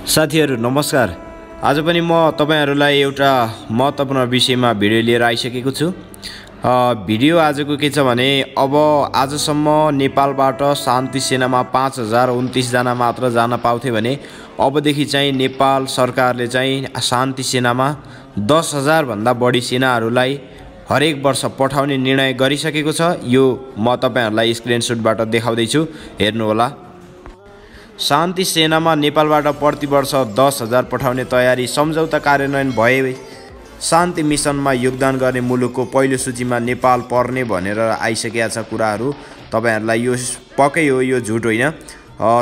साथीहरू नमस्कार। आज पनि म तपाईँहरूलाई एउटा महत्त्वपूर्ण विषयमा भिडियो लिएर आइसकेको छु। भिडियो आजको के छ भने अब आजसम्म नेपालबाट शान्ति सेनामा पाँच हजार उन्तिसजना मात्र जान पाउँथे भने अबदेखि चाहिँ नेपाल सरकारले चाहिँ शान्ति सेनामा दस हजारभन्दा बढी सेनाहरूलाई हरेक वर्ष पठाउने निर्णय गरिसकेको छ। यो म तपाईँहरूलाई स्क्रिनसुटबाट देखाउँदैछु। हेर्नुहोला। शान्ति सेनामा नेपालबाट प्रति वर्ष दस हजार पठाउने तयारी सम्झौता कार्यान्वयन भए शान्ति मिसनमा योगदान गर्ने मुलुकको पहिलो सूचीमा नेपाल पर्ने भनेर आइसकेका छ कुराहरू। तपाईँहरूलाई यो पक्कै हो यो झुट होइन।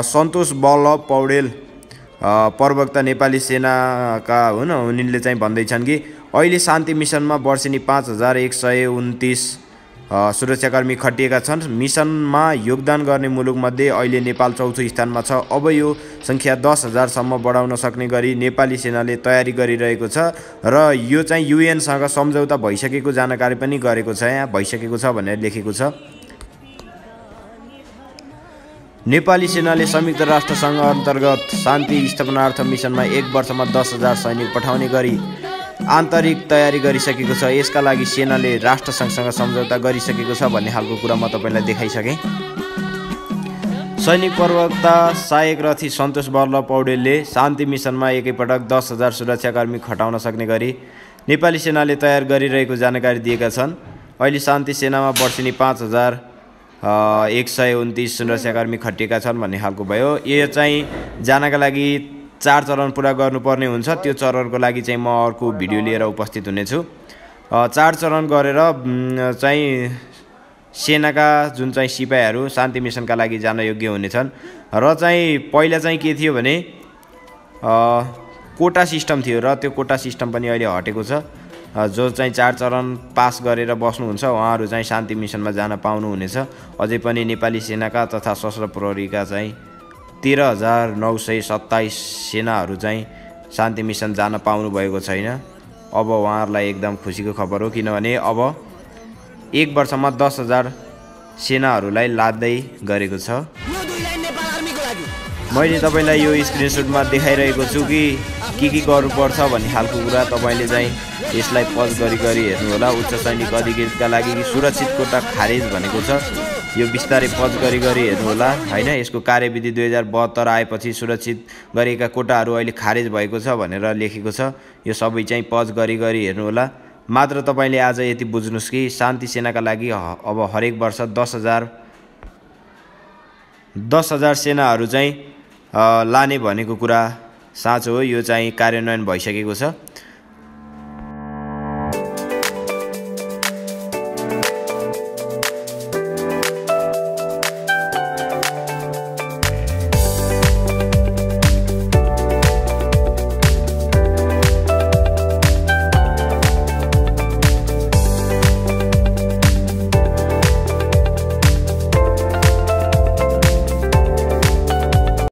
सन्तोष बल्लभ पौडेल प्रवक्ता नेपाली सेनाका हुन् उनीले चाहिँ भन्दैछन् कि अहिले शान्ति मिसनमा वर्षेनी पाँच हजार एक सय उन्तिस सुरक्षाकर्मी खटिएका छन्। मिसनमा योगदान गर्ने मुलुकमध्ये अहिले नेपाल चौथो स्थानमा छ। अब यो सङ्ख्या दस हजारसम्म बढाउन सक्ने गरी नेपाली सेनाले तयारी गरिरहेको छ र यो चाहिँ युएनसँग सम्झौता भइसकेको जानकारी पनि गरेको छ। यहाँ भइसकेको छ भनेर लेखेको छ। नेपाली सेनाले संयुक्त राष्ट्रसङ्घ अन्तर्गत शान्ति स्थापनार्थ मिसनमा एक वर्षमा दस हजार सैनिक पठाउने गरी आन्तरिक तयारी गरिसकेको छ। यसका लागि सेनाले राष्ट्रसङ्घसँग सम्झौता गरिसकेको छ भन्ने खालको कुरा म तपाईँलाई देखाइसकेँ। सैनिक प्रवक्ता सहायक रथी सन्तोष बल्लभ पौडेलले शान्ति मिसनमा एकैपटक दस हजार सुरक्षाकर्मी खटाउन सक्ने गरी नेपाली सेनाले तयार गरिरहेको जानकारी दिएका छन्। अहिले शान्ति सेनामा वर्षेनी पाँच हजार एक सय उन्तिस सुरक्षाकर्मी खटिएका छन् भन्ने खालको भयो। यो चाहिँ जानका लागि चार चरण पुरा गर्नुपर्ने हुन्छ। त्यो चरणको लागि चाहिँ म अर्को भिडियो लिएर उपस्थित हुनेछु। चार चरण गरेर चाहिँ सेनाका जुन चाहिँ सिपाहीहरू शान्ति मिसनका लागि जान योग्य हुनेछन्। र चाहिँ पहिला चाहिँ के थियो भने कोटा सिस्टम थियो र त्यो कोटा सिस्टम पनि अहिले हटेको छ। जो चाहिँ चार चरण पास गरेर बस्नुहुन्छ उहाँहरू चाहिँ शान्ति मिसनमा जान पाउनुहुनेछ। अझै पनि नेपाली सेनाका तथा सशस्त्र प्रहरीका चाहिँ तेह्र हजार नौ सय सत्ताइस सेनाहरू चाहिँ शान्ति मिसन जान पाउनु भएको छैन। अब उहाँहरूलाई एकदम खुसीको खबर हो किनभने अब एक वर्षमा दस हजार सेनाहरूलाई लाद्दै गरेको छ। मैले तपाईँलाई यो स्क्रिनसटमा देखाइरहेको छु कि के के गर्नुपर्छ भन्ने खालको कुरा तपाईँले चाहिँ यसलाई पज गरी गरी हेर्नुहोला। उच्च सैनिक अधिकृतका लागि सुरक्षित कोटा खारेज भनेको छ। यो बिस्तारै पज गरी गरी हेर्नुहोला। होइन यसको कार्यविधि दुई हजार बहत्तर आएपछि सुरक्षित गरिएका कोटाहरू अहिले खारेज भएको छ भनेर लेखेको छ। यो सबै चाहिँ पज गरी गरी हेर्नुहोला। मात्र तपाईँले आज यति बुझ्नुहोस् कि शान्ति सेनाका लागि अब हरेक वर्ष दस हजार दस हजार सेनाहरू चाहिँ लाने भनेको कुरा साँचो हो। यो चाहिँ कार्यान्वयन भइसकेको छ।